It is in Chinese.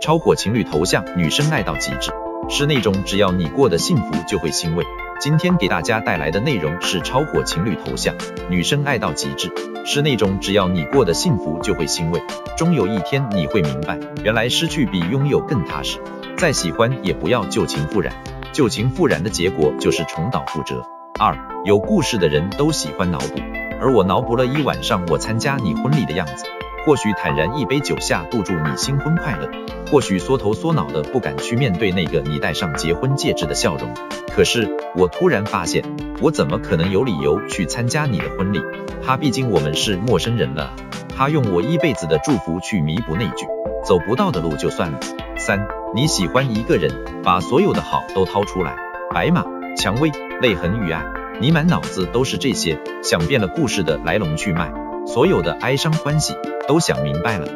超火情侣头像，女生爱到极致，是那种只要你过得幸福就会欣慰。今天给大家带来的内容是超火情侣头像，女生爱到极致，是那种只要你过得幸福就会欣慰。终有一天你会明白，原来失去比拥有更踏实。再喜欢也不要旧情复燃，旧情复燃的结果就是重蹈覆辙。二，有故事的人都喜欢脑补，而我脑补了一晚上我参加你婚礼的样子。或许坦然一杯酒下，祝祝你新婚快乐；或许缩头缩脑的不敢去面对那个你戴上结婚戒指的笑容。可是我突然发现，我怎么可能有理由去参加你的婚礼？他毕竟我们是陌生人了。他用我一辈子的祝福去弥补那句走不到的路就算了。三，你喜欢一个人，把所有的好都掏出来，白马、蔷薇、泪痕与爱，你满脑子都是这些，想遍了故事的来龙去脉。所有的哀伤欢喜都想明白了。